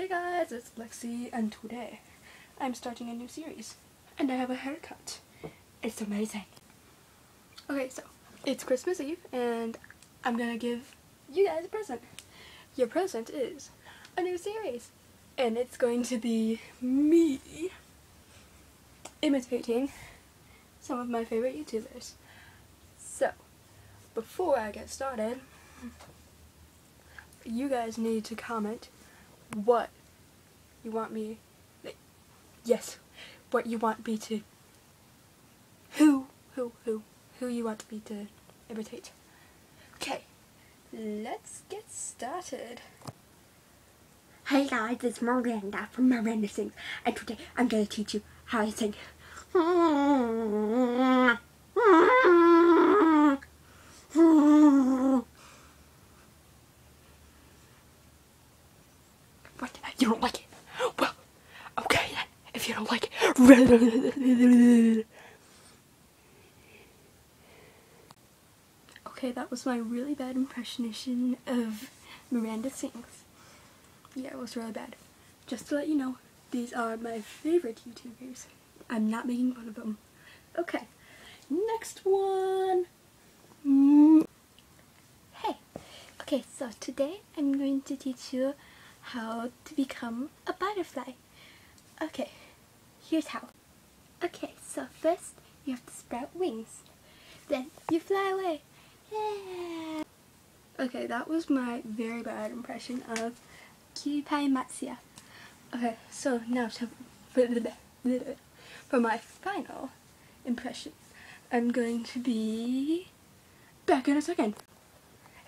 Hey guys, it's Lexi and today I'm starting a new series and I have a haircut. It's amazing. Okay, so it's Christmas Eve and I'm gonna give you guys a present. Your present is a new series and it's going to be me imitating some of my favorite YouTubers. So, before I get started, you guys need to comment what you want me yes what you want me to who who who who you want me to imitate. Okay let's get started. Hey guys, it's Miranda from Miranda Sings, and today I'm gonna teach you how to sing. what? You don't like it well okay then if you don't like okay that was my really bad impersonation of Miranda Sings yeah it was really bad just to let you know these are my favorite YouTubers I'm not making fun of them okay next one. Hey, okay, so today I'm going to teach you how to become a butterfly. Okay, here's how. Okay, so first you have to sprout wings. Then you fly away. Yeah. Okay, that was my very bad impression of CutiePieMarzia. Okay, so now for my final impression, I'm going to be back in a second.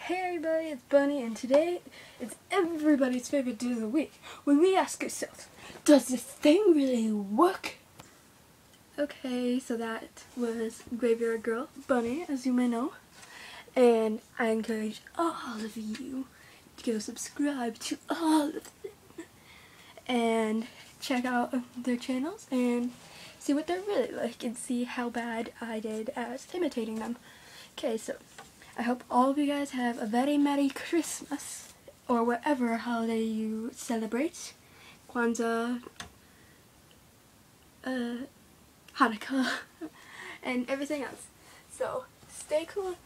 Hey everybody, it's Bunny, and today it's everybody's favorite day of the week when we ask ourselves, does this thing really work? Okay, so that was Graveyard Girl, Bunny, as you may know. And I encourage all of you to go subscribe to all of them and check out um, their channels and see what they're really like and see how bad I did at imitating them. Okay, so I hope all of you guys have a very Merry Christmas or whatever holiday you celebrate. Kwanzaa, uh, Hanukkah, and everything else. So, stay cool.